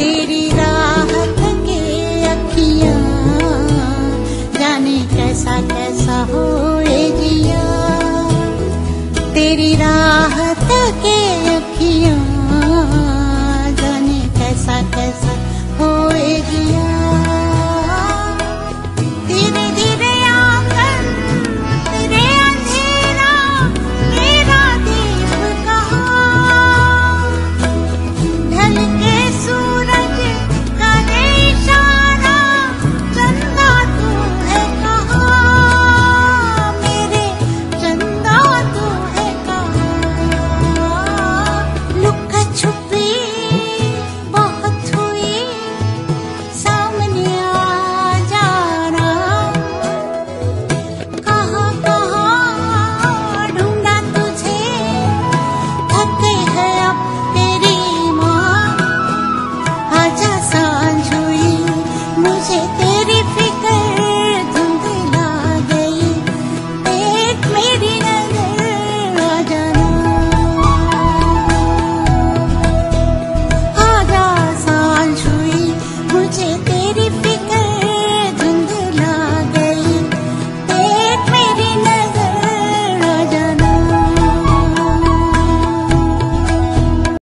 तेरी राह थके अखिया। जाने कैसा कैसा हो जिया। तेरी राह थके अखिया।